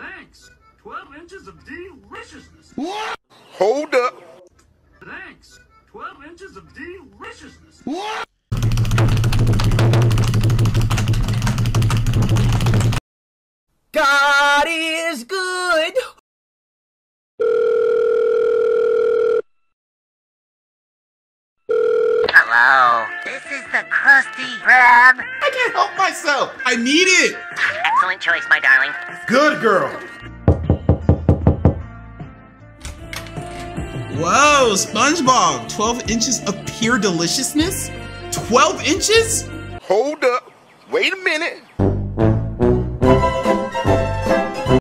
Thanks. 12 inches of deliciousness. What? Hold up. Thanks. 12 inches of deliciousness. What? God is good. Hello, this is the Krusty Krab. I can't help myself. I need it. Excellent choice, my darling. Good girl. Whoa, SpongeBob. 12 inches of pure deliciousness? 12 inches? Hold up. Wait a minute.